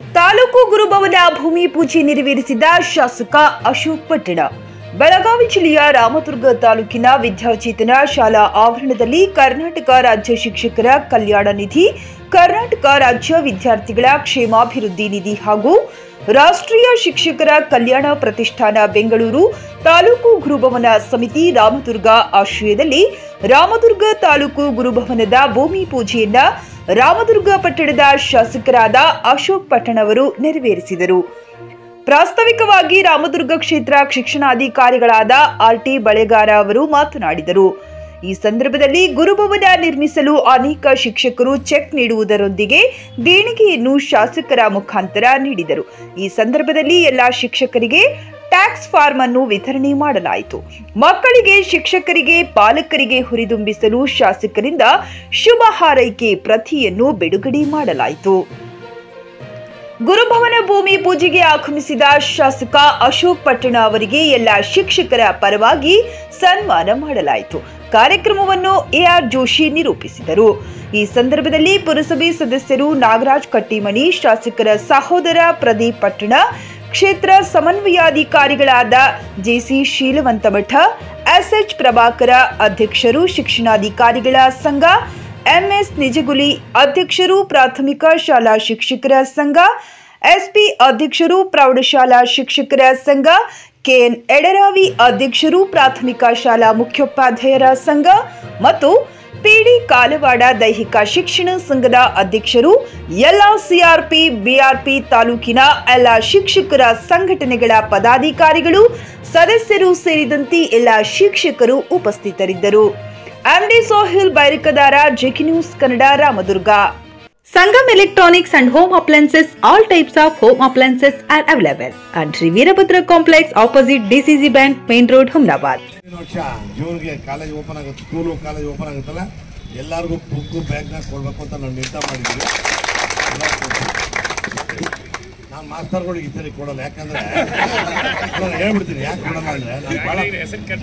ತಾಲೂಕು ಗುರುಭವನ ಭೂಮಿ ಪೂಜೆ ನೆರವೇರಿಸಿದ ಶಾಸಕ ಅಶೋಕ್ ಪಟ್ಟಣ. ಬೆಳಗಾವಿ ಜಿಲ್ಲೆಯ ರಾಮದುರ್ಗ ತಾಲೂಕಿನ ವಿದ್ಯಾಚೇತನ ಶಾಲಾ ಆವರಣದಲ್ಲಿ ಕರ್ನಾಟಕ ರಾಜ್ಯ ಶಿಕ್ಷಕರ ಕಲ್ಯಾಣ ನಿಧಿ, ಕರ್ನಾಟಕ ರಾಜ್ಯ ವಿದ್ಯಾರ್ಥಿಗಳ ಕ್ಷೇಮಾಭಿವೃದ್ಧಿ ನಿಧಿ ಹಾಗೂ ರಾಷ್ಟ್ರೀಯ ಶಿಕ್ಷಕರ ಕಲ್ಯಾಣ ಪ್ರತಿಷ್ಠಾನ ಬೆಂಗಳೂರು ತಾಲೂಕು ಗುರುಭವನ ಸಮಿತಿ ರಾಮದುರ್ಗ ಆಶ್ರಯದಲ್ಲಿ ರಾಮದುರ್ಗ ತಾಲೂಕು ಗುರುಭವನದ ಭೂಮಿ ಪೂಜೆಯನ್ನ ರಾಮದುರ್ಗ ಪಟ್ಟಣದ ಶಾಸಕರಾದ ಅಶೋಕ್ ಪಟ್ಟಣವರು ನೆರವೇರಿಸಿದರು. ಪ್ರಾಸ್ತಾವಿಕವಾಗಿ ರಾಮದುರ್ಗ ಕ್ಷೇತ್ರ ಶಿಕ್ಷಣಾಧಿಕಾರಿಗಳಾದ ಆರ್ ಟಿ ಬಳೆಗಾರ ಅವರು ಮಾತನಾಡಿದರು. ಈ ಸಂದರ್ಭದಲ್ಲಿ ಗುರುಭವನ ನಿರ್ಮಿಸಲು ಅನೇಕ ಶಿಕ್ಷಕರು ಚೆಕ್ ನೀಡುವುದರೊಂದಿಗೆ ದೇಣಿಗೆಯನ್ನು ಶಾಸಕರ ಮುಖಾಂತರ ನೀಡಿದರು. ಈ ಸಂದರ್ಭದಲ್ಲಿ ಎಲ್ಲ ಶಿಕ್ಷಕರಿಗೆ ಟ್ಯಾಕ್ಸ್ ಫಾರ್ಮ್ ಅನ್ನು ವಿತರಣೆ ಮಾಡಲಾಯಿತು. ಮಕ್ಕಳಿಗೆ, ಶಿಕ್ಷಕರಿಗೆ ಪಾಲಕರಿಗೆ ಹುರಿದುಂಬಿಸಲು ಶಾಸಕರಿಂದ ಶುಭ ಹಾರೈಕೆ ಪ್ರತಿಯನ್ನು ಬಿಡುಗಡೆ ಮಾಡಲಾಯಿತು. ಗುರುಭವನ ಭೂಮಿ ಪೂಜೆಗೆ ಆಗಮಿಸಿದ ಶಾಸಕ ಅಶೋಕ್ ಪಟ್ಟಣ ಅವರಿಗೆ ಎಲ್ಲ ಶಿಕ್ಷಕರ ಪರವಾಗಿ ಸನ್ಮಾನ ಮಾಡಲಾಯಿತು. ಕಾರ್ಯಕ್ರಮವನ್ನು ಎಆರ್ ಜೋಶಿ ನಿರೂಪಿಸಿದರು. ಈ ಸಂದರ್ಭದಲ್ಲಿ ಪುರಸಭೆ ಸದಸ್ಯರು ನಾಗರಾಜ್ ಕಟ್ಟಿಮಣಿ, ಶಾಸಕರ ಸಹೋದರ ಪ್ರದೀಪ್ ಪಟ್ಟಣ ಕ್ಷೇತ್ರ ಸಮನ್ವಯಾಧಿಕಾರಿಗಳಾದ ಜೆಸಿ ಶೀಲವಂತಮಠ ಎಸ್ಎಚ್ ಪ್ರಭಾಕರ ಅಧ್ಯಕ್ಷರು ಶಿಕ್ಷಣಾಧಿಕಾರಿಗಳ ಸಂಘ, ಎಂಎಸ್ ನಿಜಗುಲಿ ಅಧ್ಯಕ್ಷರು ಪ್ರಾಥಮಿಕ ಶಾಲಾ ಶಿಕ್ಷಕರ ಸಂಘ, ಎಸ್ಪಿ ಅಧ್ಯಕ್ಷರು ಪ್ರೌಢಶಾಲಾ ಶಿಕ್ಷಕರ ಸಂಘ, ಕೆಎನ್ ಎಡರಾವಿ ಅಧ್ಯಕ್ಷರು ಪ್ರಾಥಮಿಕ ಶಾಲಾ ಮುಖ್ಯೋಪಾಧ್ಯಾಯರ ಸಂಘ ಮತ್ತು ಪಿಡಿ ಕಾಲವಾಡ ದೈಹಿಕ ಶಿಕ್ಷಣ ಸಂಘದ ಅಧ್ಯಕ್ಷರು ಎಲ್ಲ ಸಿಆರ್ಪಿ ಬಿಆರ್ಪಿ ತಾಲೂಕಿನ ಎಲ್ಲ ಶಿಕ್ಷಕರ ಸಂಘಟನೆಗಳ ಪದಾಧಿಕಾರಿಗಳು, ಸದಸ್ಯರು ಸೇರಿದಂತೆ ಎಲ್ಲ ಶಿಕ್ಷಕರು ಉಪಸ್ಥಿತರಿದ್ದರು. MD Sohil Bairikadar news Kannada, Ramdurg. Sangam Electronics and Home Appliances, all types of home appliances are available at Sri Veerabhadra Complex opposite DCC Bank, Main Road, Humnabad. ಮುಂದಿನ ಕಾಲೇಜ್ ಓಪನ್ ಆಗುತ್ತೆ ಸ್ಕೂಲು ಕಾಲೇಜ್ ಓಪನ್ ಆಗುತ್ತಲ್ಲ ಎಲ್ಲರಿಗೂ book ಬ್ಯಾಗ್ನ ಕೊಡ್ಬೇಕು ಅಂತ ನಾವು ನಿರ್ಧಾರ ಮಾಡಿದ್ವಿ ನಾನು ಮಾಸ್ತರ್ಗಳಿಗೆ ಈ ಸರಿ ಕೊಡಲ್ಲ ಯಾಕಂದ್ರೆ ನಾನು ಹೇಳ್ಬಿಡ್ತೀನಿ ಯಾಕೆ ಕೊಡಲ್ಲ ಅಂದ್ರೆ ನಾನು ಭಾಳ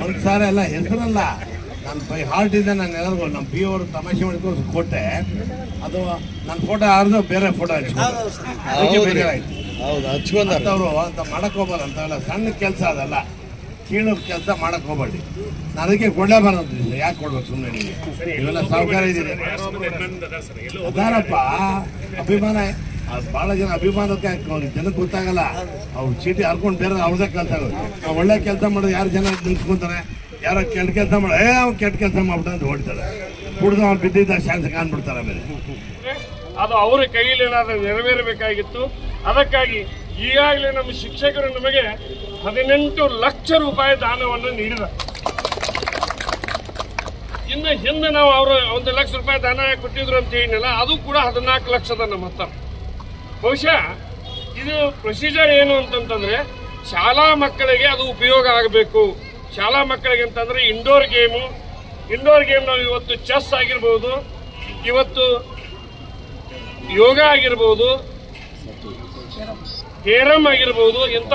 ಒಂದು ಸಾರಿ ಅಲ್ಲ ಹೆಸರಲ್ಲ ನಾನು ಬೈ ಹಾರ್ಟಿಂದ ನಾನು ಎಲ್ಲರಿಗೂ ನಮ್ಮ ಪಿ ಅವರು ತಮಾಷೆ ಮಾಡಿಕೊಂಡು ಕೊಟ್ಟೆ ಅದು ನನ್ನ ಫೋಟೋ ಆರ್ದು ಬೇರೆ ಫೋಟೋ ಹಚ್ಕೊಂಡು ಹೌದು. ಹಚ್ಕೊಂಡಾರ ಅಂತವ್ರು ಅಂತ ಮಾಡಕ್ ಹೋಗ್ಬಾರ್ದು ಅಂತಾವೆಲ್ಲ ಸಣ್ಣ ಕೆಲಸ ಅದಲ್ಲ. ಕೀಳು ಕೆಲಸ ಮಾಡಕ್ ಹೋಗ್ಬೇಡಿ. ನಾನು ಅದಕ್ಕೆ ಕೊಡಲೇಬಾರ್ದು ಯಾಕೆ ಕೊಡ್ಬೇಕು ಸುಮ್ಮನೆ ನಿಮಗೆ? ಇವೆಲ್ಲ ಸಾವುಕಾರ ಇದ್ದೀರಿ ಅದಾರಪ್ಪ ಅಭಿಮಾನ ಭಾಳ ಬಹಳ ಜನ ಅಭಿಮಾನಕ್ಕೆ ಅವ್ರಿಗೆ ಜನಕ್ಕೆ ಗೊತ್ತಾಗಲ್ಲ. ಅವ್ರು ಚೀಟಿ ಹರ್ಕೊಂಡು ಬೇರೆ ಅವ್ರದೇ ಕೆಲಸ ನಾವು ಒಳ್ಳೆ ಕೆಲಸ ಮಾಡೋದು ಯಾರು ಜನ ನಿಂತ್ಕೊಂತಾರೆ? ಯಾರೋ ಕೆಟ್ಟ ಕೆಲಸ ಮಾಡ ಏ, ಅವ್ನು ಕೆಟ್ಟ ಕೆಲಸ ಮಾಡ್ಬಿಟ್ಟ ಅಂತ ಹೊಡ್ತಾರೆ ಕುಡ್ದು ಅವ್ನು ಬಿದ್ದಿದ್ದ ಶಾಂತ ಕಾಣ್ಬಿಡ್ತಾರೆ ಆಮೇಲೆ. ಅದು ಅವರ ಕೈಯಲ್ಲಿ ಏನಾದರೂ ನೆರವೇರಬೇಕಾಗಿತ್ತು. ಅದಕ್ಕಾಗಿ ಈಗಾಗಲೇ ನಮ್ಮ ಶಿಕ್ಷಕರು ನಮಗೆ ಹದಿನೆಂಟು ಲಕ್ಷ ರೂಪಾಯಿ ದಾನವನ್ನು ನೀಡಿದ ಇನ್ನು ಹಿಂದೆ ನಾವು ಅವರು ಒಂದು ಲಕ್ಷ ರೂಪಾಯಿ ದಾನ ಕೊಟ್ಟಿದ್ರು ಅಂತ ಹೇಳಿಲ್ಲ ಅದು ಕೂಡ ಹದಿನಾಲ್ಕು ಲಕ್ಷದ ನಮ್ಮ ಹತ್ತ ಬಹುಶಃ ಇದು ಪ್ರೊಸೀಜರ್ ಏನು ಅಂತಂತಂದ್ರೆ ಶಾಲಾ ಮಕ್ಕಳಿಗೆ ಅದು ಉಪಯೋಗ ಆಗಬೇಕು. ಶಾಲಾ ಮಕ್ಕಳಿಗೆ ಅಂತಂದ್ರೆ ಇಂಡೋರ್ ಗೇಮು ಇಂಡೋರ್ ಗೇಮ್ ನಾವು ಇವತ್ತು ಚೆಸ್ ಆಗಿರ್ಬೋದು, ಇವತ್ತು ಯೋಗ ಆಗಿರ್ಬೋದು ಕೇರಂ ಆಗಿರ್ಬೋದು ಇಂಥ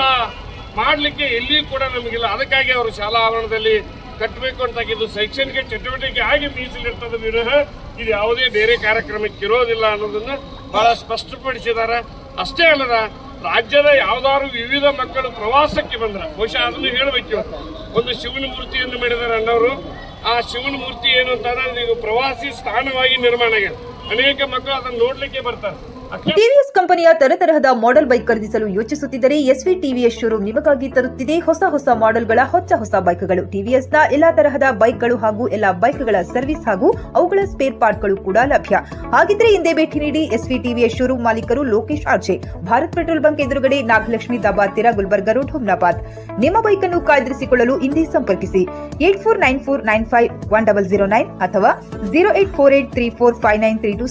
ಮಾಡಲಿಕ್ಕೆ ಎಲ್ಲಿಯೂ ಕೂಡ ನಮಗಿಲ್ಲ. ಅದಕ್ಕಾಗಿ ಅವರು ಶಾಲಾ ಆವರಣದಲ್ಲಿ ಕಟ್ಟಬೇಕು ಅಂತ ಇದು ಶೈಕ್ಷಣಿಕ ಚಟುವಟಿಕೆ ಆಗಿ ಮೀಸಲಿರ್ತದೆ ವಿರಹ. ಇದು ಯಾವುದೇ ಬೇರೆ ಕಾರ್ಯಕ್ರಮಕ್ಕೆ ಇರೋದಿಲ್ಲ ಅನ್ನೋದನ್ನ ಬಹಳ ಸ್ಪಷ್ಟಪಡಿಸಿದ್ದಾರೆ. ಅಷ್ಟೇ ಅಲ್ಲದ ರಾಜ್ಯದ ಯಾವ್ದಾದ್ರು ವಿವಿಧ ಮಕ್ಕಳು ಪ್ರವಾಸಕ್ಕೆ ಬಂದ್ರೆ, ಬಹುಶಃ ಅದನ್ನು ಹೇಳಬೇಕು. ಒಂದು ಶಿವನ ಮೂರ್ತಿಯನ್ನು ಮಾಡಿದ್ದಾರೆ ಅಣ್ಣವರು. ಆ ಶಿವನ ಮೂರ್ತಿ ಏನು ಅಂತಂದ್ರೆ ನೀವು ಪ್ರವಾಸಿ ಸ್ಥಾನವಾಗಿ ನಿರ್ಮಾಣ ಆಗಿದೆ. ಅನೇಕ ಮಕ್ಕಳು ಅದನ್ನು ನೋಡ್ಲಿಕ್ಕೆ ಬರ್ತಾರೆ. ಟಿವಿಎಸ್ ಕಂಪನಿಯ ತರತರಹದ ಮಾಡೆಲ್ ಬೈಕ್ ಖರೀದಿಸಲು ಯೋಚಿಸುತ್ತಿದ್ದರೆ ಎಸ್ವಿ ಟಿವಿಎಸ್ ಶೋರೂಮ್ ನಿಮಗಾಗಿ ತರುತ್ತಿದೆ ಹೊಸ ಹೊಸ ಮಾಡೆಲ್ಗಳ ಹೊಸ ಹೊಸ ಬೈಕ್ಗಳು. ಟಿವಿಎಸ್ನ ಎಲ್ಲಾ ತರಹದ ಬೈಕ್ಗಳು ಹಾಗೂ ಎಲ್ಲಾ ಬೈಕ್ಗಳ ಸರ್ವಿಸ್ ಹಾಗೂ ಅವುಗಳ ಸ್ಪೇರ್ ಪಾರ್ಟ್ಗಳು ಕೂಡ ಲಭ್ಯ. ಹಾಗಿದ್ರೆ ಹಿಂದೆ ಭೇಟಿ ನೀಡಿ ಎಸ್ವಿ ಟಿವಿಎಸ್ ಶೋರೂಮ್ ಮಾಲೀಕರು Lokesh RJ. Bharat petrol bunk ಎದುರುಗಡೆ ನಾಗಲಕ್ಷ್ಮಿ ದಾಬಾ ತಿರ ಗುಲ್ಬರ್ಗ ರೋಡ್ ಹುಮ್ನಾಬಾದ್. ನಿಮ್ಮ ಬೈಕ್ ಅನ್ನು ಕಾಯ್ದಿರಿಸಿಕೊಳ್ಳಲು ಹಿಂದೆ ಸಂಪರ್ಕಿಸಿ. Eight four nine four nine five one double zero nine ಅಥವಾ zero eight four eight three four five nine three two